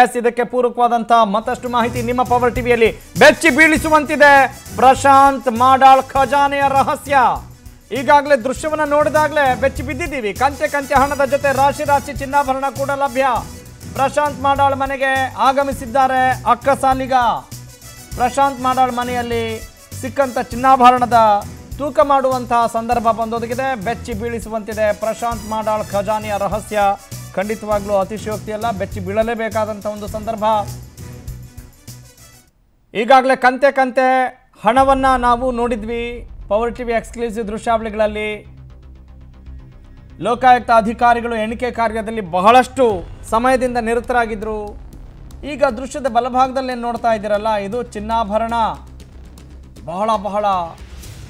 S, ಇದಕ್ಕೆ ಪೂರಕವಾದಂತಹ ಮತ್ತಷ್ಟು ಮಾಹಿತಿ ನಿಮ್ಮ ಪವರ್ ಟಿವಿಯಲ್ಲಿ ಬೆಚ್ಚಿ ಬೀಳಿಸುವಂತಿದೆ. ಪ್ರಶಾಂತ್ ಮಾಡಾಳ್ ಖಜಾನೆಯ ರಹಸ್ಯ. ಈಗಾಗಲೇ ದೃಶ್ಯವನ್ನ ನೋಡಿದಾಗಲೇ ಬೆಚ್ಚಿ ಬಿದ್ದಿದ್ದೀವಿ. ಕಂತೆ ಕಂತೆ ಹಣದ ಜೊತೆ ರಾಶಿ ರಾಶಿ ಚಿನ್ನಾಭರಣ ಕೂಡ ಲಭ್ಯ. ಪ್ರಶಾಂತ್ ಮಾಡಾಳ್ ಮನೆಗೆ ಆಗಮಿಸಿದ್ದಾರೆ ಅಕ್ಕಸಾಲಿಗ. ಪ್ರಶಾಂತ್ ಮಾಡಾಳ್ ಮನೆಯಲ್ಲಿ ಸಿಕ್ಕಂತ ಚಿನ್ನಾಭರಣದ ತೂಕ ಮಾಡುವಂತಹ ಸಂದರ್ಭ ಬಂದೊದಗಿದೆ. ಬೆಚ್ಚಿ ಬೀಳಿಸುವಂತಿದೆ ಪ್ರಶಾಂತ್ ಮಾಡಾಳ್ ಖಜಾನೆಯ ರಹಸ್ಯ. ಖಂಡಿತವಾಗ್ಲೂ ಅತಿಶಯೋಕ್ತಿಯಲ್ಲ, ಬೆಚ್ಚಿ ಬೀಳಲೇಬೇಕಾದಂಥ ಒಂದು ಸಂದರ್ಭ. ಈಗಾಗಲೇ ಕಂತೆ ಕಂತೆ ಹಣವನ್ನ ನಾವು ನೋಡಿದ್ವಿ. ಪವರ್ ಟಿವಿ ಎಕ್ಸ್ಕ್ಲೂಸಿವ್ ದೃಶ್ಯಾವಳಿಗಳಲ್ಲಿ ಲೋಕಾಯುಕ್ತ ಅಧಿಕಾರಿಗಳು ಎಣಿಕೆ ಕಾರ್ಯದಲ್ಲಿ ಬಹಳಷ್ಟು ಸಮಯದಿಂದ ನಿರತರಾಗಿದ್ದರು ಈಗ ದೃಶ್ಯದ ಬಲಭಾಗದಲ್ಲಿ ನೋಡ್ತಾ ಇದ್ದೀರಲ್ಲ, ಇದು ಚಿನ್ನಾಭರಣ. ಬಹಳ ಬಹಳ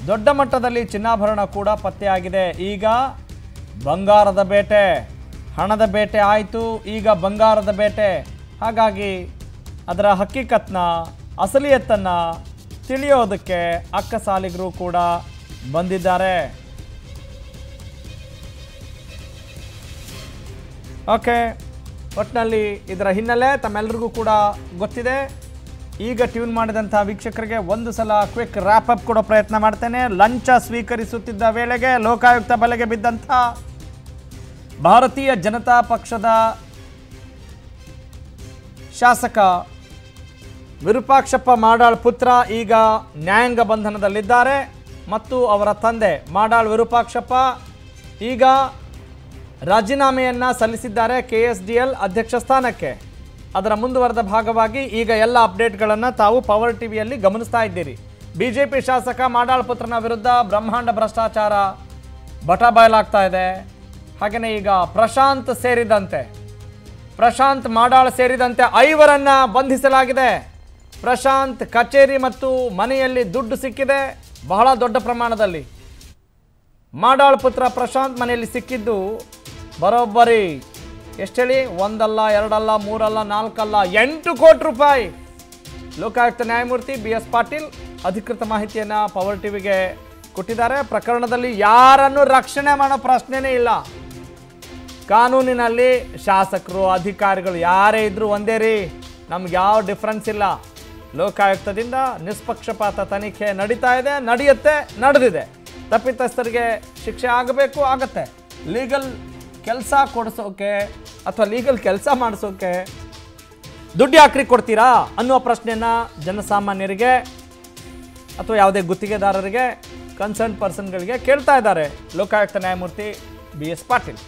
ದೊಡ್ಡ ಮಟ್ಟದಲ್ಲಿ ಚಿನ್ನಾಭರಣ ಕೂಡ ಪತ್ತೆಯಾಗಿದೆ. ಈಗ ಬಂಗಾರದ ಬೇಟೆ. ಹಣದ ಬೇಟೆ ಆಯಿತು, ಈಗ ಬಂಗಾರದ ಬೇಟೆ. ಹಾಗಾಗಿ ಅದರ ಹಕ್ಕಿಕತ್ನ ಅಸಲಿಯತ್ತನ್ನು ತಿಳಿಯೋದಕ್ಕೆ ಅಕ್ಕಸಾಲಿಗರು ಕೂಡ ಬಂದಿದ್ದಾರೆ. ಓಕೆ ಒಟ್ಟಿನಲ್ಲಿ ಇದರ ಹಿನ್ನೆಲೆ ತಮ್ಮೆಲ್ಲರಿಗೂ ಕೂಡ ಗೊತ್ತಿದೆ. ಈಗ ಟ್ಯೂನ್ ಮಾಡಿದಂಥ ವೀಕ್ಷಕರಿಗೆ ಒಂದು ಸಲ ಕ್ವಿಕ್ ರ್ಯಾಪ್ ಅಪ್ ಕೊಡೋ ಪ್ರಯತ್ನ ಮಾಡ್ತೇನೆ. ಲಂಚ ಸ್ವೀಕರಿಸುತ್ತಿದ್ದ ವೇಳೆಗೆ ಲೋಕಾಯುಕ್ತ ಬಲೆಗೆ ಬಿದ್ದಂಥ ಭಾರತೀಯ ಜನತಾ ಪಕ್ಷದ ಶಾಸಕ ವಿರೂಪಾಕ್ಷಪ್ಪ ಮಾಡಾಳ್ ಪುತ್ರ ಈಗ ನ್ಯಾಯಾಂಗ ಬಂಧನದಲ್ಲಿದ್ದಾರೆ ಮತ್ತು ಅವರ ತಂದೆ ಮಾಡಾಳ್ ವಿರೂಪಾಕ್ಷಪ್ಪ ಈಗ ರಾಜೀನಾಮೆಯನ್ನು ಸಲ್ಲಿಸಿದ್ದಾರೆ ಕೆ ಎಸ್ ಡಿ ಎಲ್ ಅಧ್ಯಕ್ಷ ಸ್ಥಾನಕ್ಕೆ. ಅದರ ಮುಂದುವರೆದ ಭಾಗವಾಗಿ ಈಗ ಎಲ್ಲ ಅಪ್ಡೇಟ್ಗಳನ್ನು ತಾವು ಪವರ್ ಟಿವಿಯಲ್ಲಿ ಗಮನಿಸ್ತಾ ಇದ್ದೀರಿ. ಬಿಜೆಪಿ ಶಾಸಕ ಮಾಡಾಳ್ ಪುತ್ರನ ವಿರುದ್ಧ ಬ್ರಹ್ಮಾಂಡ ಭ್ರಷ್ಟಾಚಾರ ಬಟಾಬಾಯ್ಲಾಗ್ತಾ ಬಯಲಾಗ್ತಾ ಇದೆ. ಹಾಗೆಯೇ ಈಗ ಪ್ರಶಾಂತ್ ಸೇರಿದಂತೆ, ಪ್ರಶಾಂತ್ ಮಾಡಾಳ್ ಸೇರಿದಂತೆ ಐವರನ್ನ ಬಂಧಿಸಲಾಗಿದೆ. ಪ್ರಶಾಂತ್ ಕಚೇರಿ ಮತ್ತು ಮನೆಯಲ್ಲಿ ದುಡ್ಡು ಸಿಕ್ಕಿದೆ, ಬಹಳ ದೊಡ್ಡ ಪ್ರಮಾಣದಲ್ಲಿ. ಮಾಡಾಳ್ ಪುತ್ರ ಪ್ರಶಾಂತ್ ಮನೆಯಲ್ಲಿ ಸಿಕ್ಕಿದ್ದು ಬರೋಬ್ಬರಿ ಎಷ್ಟೇಳಿ ಒಂದಲ್ಲ, ಎರಡಲ್ಲ, ಮೂರಲ್ಲ, ನಾಲ್ಕಲ್ಲ, ಎಂಟು ಕೋಟಿ ರೂಪಾಯಿ. ಲೋಕಾಯುಕ್ತ ನ್ಯಾಯಮೂರ್ತಿ ಬಿ ಎಸ್ ಪಾಟೀಲ್ ಅಧಿಕೃತ ಮಾಹಿತಿಯನ್ನು ಪವರ್ ಟಿವಿಗೆ ಕೊಟ್ಟಿದ್ದಾರೆ. ಪ್ರಕರಣದಲ್ಲಿ ಯಾರನ್ನು ರಕ್ಷಣೆ ಮಾಡೋ ಪ್ರಶ್ನೆನೇ ಇಲ್ಲ. ಕಾನೂನಿನಲ್ಲಿ ಶಾಸಕರು, ಅಧಿಕಾರಿಗಳು ಯಾರೇ ಇದ್ದರೂ ಒಂದೇ ರೀ. ನಮ್ಗೆ ಯಾವ ಡಿಫ್ರೆನ್ಸ್ ಇಲ್ಲ. ಲೋಕಾಯುಕ್ತದಿಂದ ನಿಷ್ಪಕ್ಷಪಾತ ತನಿಖೆ ನಡೀತಾ ಇದೆ, ನಡೆಯುತ್ತೆ, ನಡೆದಿದೆ. ತಪ್ಪಿತಸ್ಥರಿಗೆ ಶಿಕ್ಷೆ ಆಗಬೇಕು, ಆಗತ್ತೆ. ಲೀಗಲ್ ಕೆಲಸ ಕೊಡಿಸೋಕೆ ಅಥವಾ ಲೀಗಲ್ ಕೆಲಸ ಮಾಡಿಸೋಕೆ ದುಡ್ಡು ಯಾಕ್ರಿ ಕೊಡ್ತೀರಾ ಅನ್ನುವ ಪ್ರಶ್ನೆನ ಜನಸಾಮಾನ್ಯರಿಗೆ ಅಥವಾ ಯಾವುದೇ ಗುತ್ತಿಗೆದಾರರಿಗೆ ಕನ್ಸರ್ನ್ ಪರ್ಸನ್ಗಳಿಗೆ ಕೇಳ್ತಾ ಇದ್ದಾರೆ. ಲೋಕಾಯುಕ್ತ ನ್ಯಾಯಮೂರ್ತಿ ಬಿ ಎಸ್ ಪಾಟೀಲ್.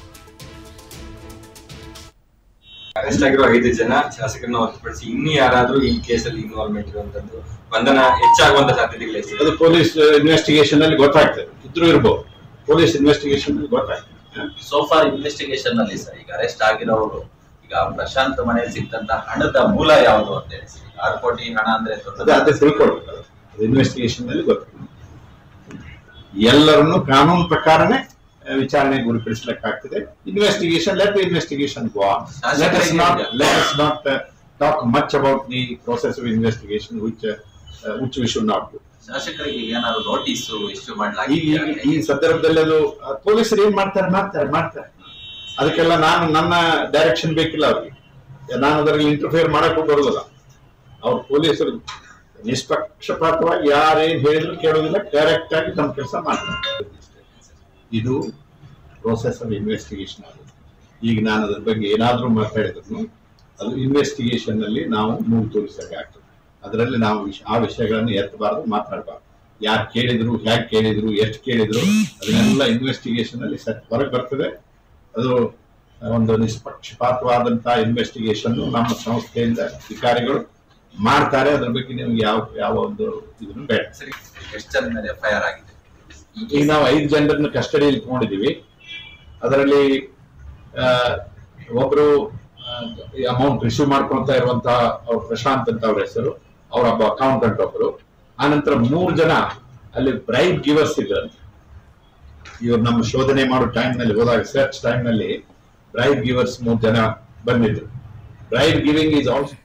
ಅರೆಸ್ಟ್ ಆಗಿರೋ ಐದು ಜನ ಶಾಸಕರನ್ನ ಹೊರತುಪಡಿಸಿ ಇನ್ನು ಯಾರಾದ್ರೂ ಈ ಕೇಸಲ್ಲಿ ಇನ್ವಾಲ್ವ್ಮೆಂಟ್ ಇರುವಂತದ್ದು ಬಂಧನ ಹೆಚ್ಚಾಗುವಂತ ಸಾಧ್ಯತೆಗಳು ಎಷ್ಟಿದೆ? ಅದು ಪೊಲೀಸ್ ಇನ್ವೆಸ್ಟಿಗೇಷನ್ ಅಲ್ಲಿ ಗೊತ್ತಾಗ್ತದೆ. ಇದ್ರೂ ಇರ್ಬೋದು. ಪೊಲೀಸ್ ಇನ್ವೆಸ್ಟಿಗೇಷನ್ ಅಲ್ಲಿ ಗೊತ್ತಾಗ್ತದೆ. ಸೋ ಸೋಫಾರ್ ಇನ್ವೆಸ್ಟಿಗೇಷನ್ ಅಲ್ಲಿ ಸರ್ ಈಗ ಅರೆಸ್ಟ್ ಆಗಿರೋರು ಈಗ ಪ್ರಶಾಂತ್ ಮನೆಯಲ್ಲಿ ಸಿಕ್ಕಂತ ಹಣದ ಮೂಲ ಯಾವುದು ಅಂತ ಹೇಳಿ ಆರು ಕೋಟಿ ಹಣ ಅಂದ್ರೆ ಅದು ತಿಳ್ಕೊಳ್ಬೇಕು. ಇನ್ವೆಸ್ಟಿಗೇಷನ್ ಅಲ್ಲಿ ಗೊತ್ತಾಗ್ತದೆ. ಎಲ್ಲರನ್ನು ಕಾನೂನು ಪ್ರಕಾರನೇ ಆ, ವಿಚಾರಣೆಗೆ ಗುರಿಪಡಿಸಲಿಕ್ಕಾಗ್ತದೆ investigation let investigation go let not let is not talk much about the process of investigation which which we should not ಶಾಸಕರಿಗೆ ಏನಾದ್ರು ನೋಟಿಸ್ ಇಶ್ಯೂ ಈ ಸಂದರ್ಭದಲ್ಲಿ ಅದು ಪೊಲೀಸರು ಏನ್ ಮಾಡ್ತಾರೆ ಮಾಡ್ತಾರೆ ಮಾಡ್ತಾರೆ. ಅದಕ್ಕೆಲ್ಲ ನಾನು ನನ್ನ ಡೈರೆಕ್ಷನ್ ಬೇಕಿಲ್ಲ ಅವ್ರಿಗೆ. ನಾನು ಅದರಲ್ಲಿ ಇಂಟರ್ಫಿಯರ್ ಮಾಡಕ್ಕೂ ಬರೋದಿಲ್ಲ ಅವ್ರ ಪೊಲೀಸರು ನಿಷ್ಪಕ್ಷಪಾತವಾಗಿ ಯಾರೇನ್ ಹೇಳಿದ್ರು ಕೇಳೋದಿಲ್ಲ ಡೈರೆಕ್ಟ್ ಆಗಿ ತಮ್ಮ ಕೆಲಸ ಮಾಡ್ತಾರೆ. ಇದು ಪ್ರೋಸೆಸ್ ಆಫ್ ಇನ್ವೆಸ್ಟಿಗೇಷನ್ ಆಗುತ್ತೆ. ಈಗ ನಾನು ಅದ್ರ ಬಗ್ಗೆ ಏನಾದರೂ ಮಾತಾಡಿದ್ರು ಅದು ಇನ್ವೆಸ್ಟಿಗೇಷನ್ ಅಲ್ಲಿ ನಾವು ಮೂಗು ತೋರಿಸಬೇಕಾಗ್ತದೆ ಅದರಲ್ಲಿ ನಾವು ಆ ವಿಷಯಗಳನ್ನು ಎತ್ತಬಾರ್ದು, ಮಾತಾಡಬಾರ್ದು. ಯಾರು ಕೇಳಿದ್ರು ಹೇಗೆ ಕೇಳಿದ್ರು, ಎಷ್ಟು ಕೇಳಿದ್ರು, ಅದನ್ನೆಲ್ಲ ಇನ್ವೆಸ್ಟಿಗೇಷನ್ ಅಲ್ಲಿ ಸತ್, ಹೊರಗೆ ಬರ್ತದೆ. ಅದು ಒಂದು ನಿಷ್ಪಕ್ಷಪಾತವಾದಂತಹ ಇನ್ವೆಸ್ಟಿಗೇಷನ್ ನಮ್ಮ ಸಂಸ್ಥೆಯಿಂದ ಅಧಿಕಾರಿಗಳು ಮಾಡ್ತಾರೆ. ಅದ್ರ ಬಗ್ಗೆ ನಿಮ್ಗೆ ಯಾವ ಯಾವ ಒಂದು ಇದನ್ನು ಬೇಡ. ಸರಿ, ಎಷ್ಟು ಜನ ಮೇಲೆ ಎಫ್ ಆಗಿದೆ? ಈಗ ನಾವು ಐದು ಜನರನ್ನ ಕಸ್ಟಡಿಯಲ್ಲಿ ಇಟ್ಕೊಂಡಿದೀವಿ ಅದರಲ್ಲಿ ಒಬ್ರು ಅಮೌಂಟ್ ರಿಸೀವ್ ಮಾಡ್ಕೊಳ್ತಾ ಇರುವಂತಹ ಪ್ರಶಾಂತ್ ಅಂತ ಅವ್ರ ಹೆಸರು, ಅವ್ರ ಒಬ್ಬ ಅಕೌಂಟೆಂಟ್ ಒಬ್ರು. ಆನಂತರ ಮೂರು ಜನ ಅಲ್ಲಿ ಬ್ರೈಟ್ ಗಿವರ್ಸ್ ಇದ್ರಂತೆ. ಇವ್ರು ನಮ್ಮ ಶೋಧನೆ ಮಾಡೋ ಟೈಮ್ನಲ್ಲಿ, ಹೋದಾಗ ಸರ್ಚ್ ಟೈಮ್ನಲ್ಲಿ ಬ್ರೈಟ್ ಗಿವರ್ಸ್ ಮೂರು ಜನ ಬಂದಿದ್ರು. Bright giving is also